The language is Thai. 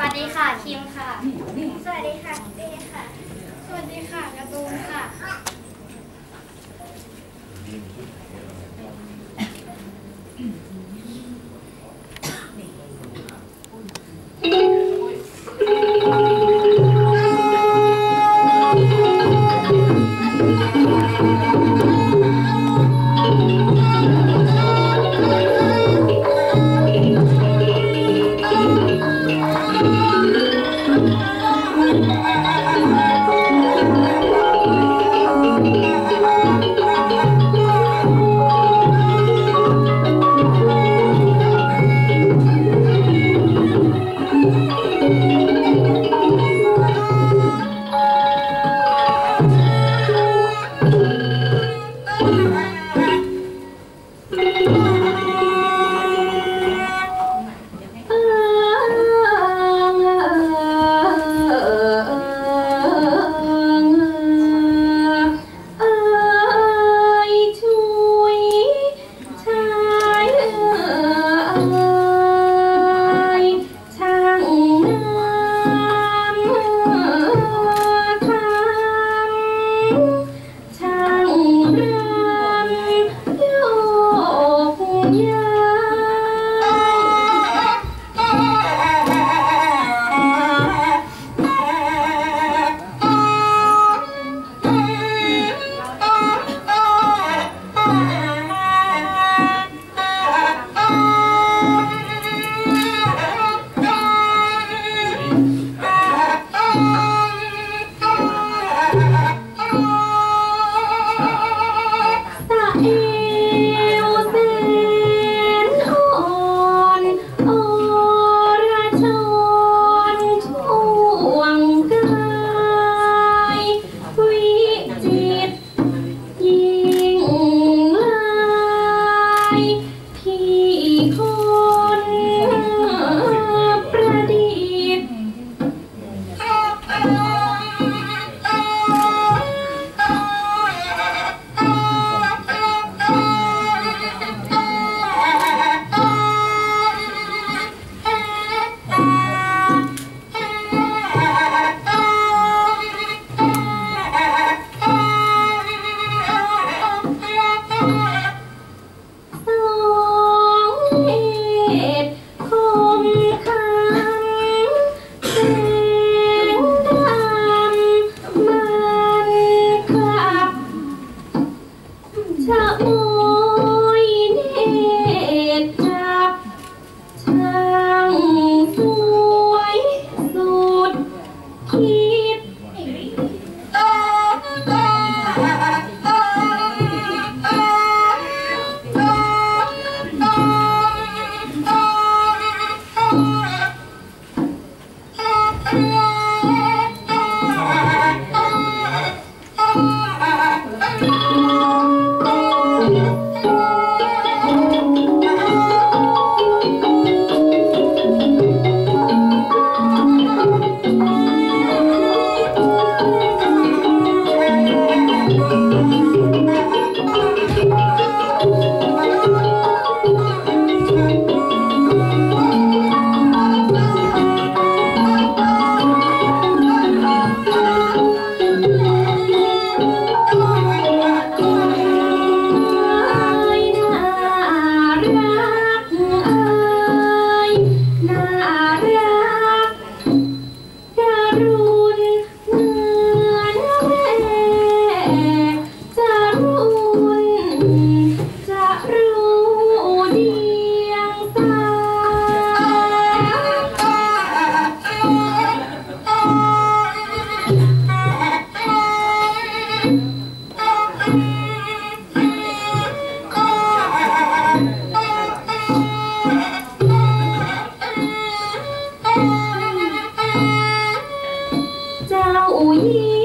สวัสดีค่ะคิมค่ะ สวัสดีค่ะเดค่ะ สวัสดีค่ะกระตูนค่ะ Wow. Oh. Oh.